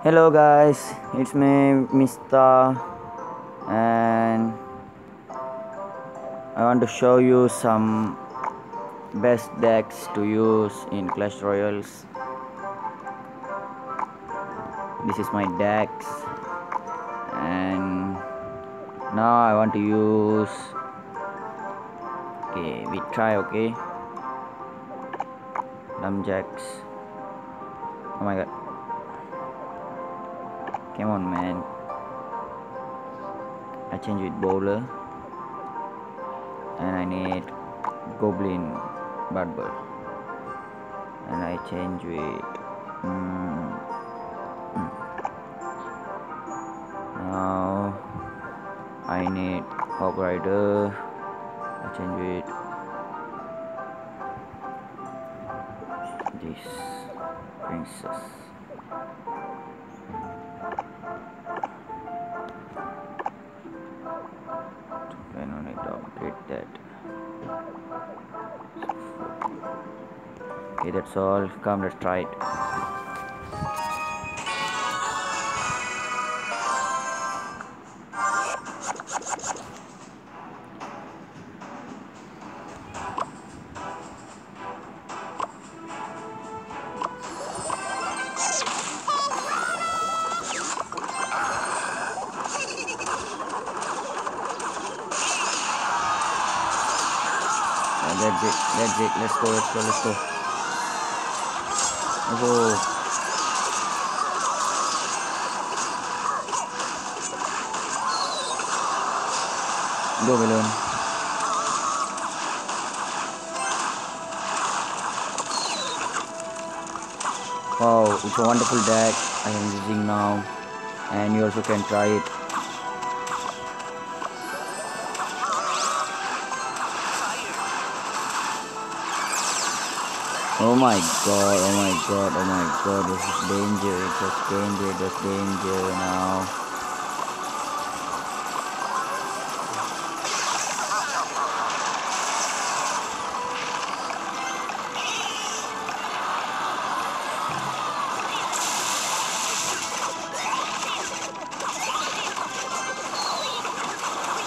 Hello guys, it's me Mista and I want to show you some best decks to use in Clash Royals. This is my decks and now I want to use okay we try okay? Lumjacks oh my god Come on, man. I change with bowler, and I need goblin barrel, and I change with. Mm, mm. Now I need hog rider. I change with this princess. Okay, now I'll update that. Okay, that's all. Come, let's try it. That's it. That's it. Let's go. Let's go. Let's go. Let's go. Go, balloon. Wow, it's a wonderful deck I am using now, and you also can try it. Oh my god, oh my god, oh my god, this is danger, it's just danger, just danger now.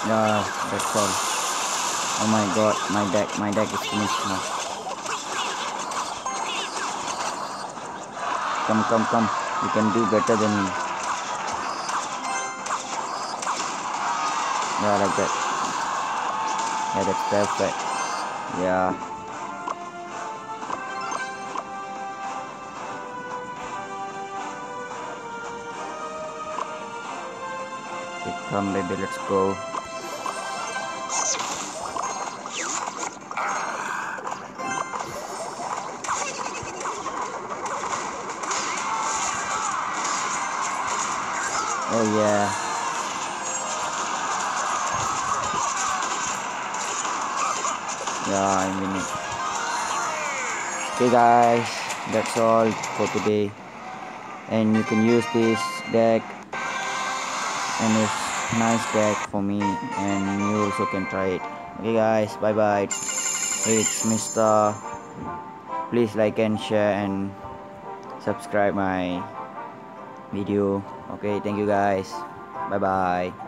Yeah, that's all. Oh my god, my deck, my deck is finished now. Come, come, come. You can do better than me. Yeah, like that. Yeah, that's perfect. Yeah. Come, baby, let's go. Oh yeah. Yeah, I'm winning. Okay guys, that's all for today. And you can use this deck and it's nice deck for me and you also can try it. Okay guys, bye bye. It's Mr. Please like and share and subscribe my video okay thank you guys. Bye bye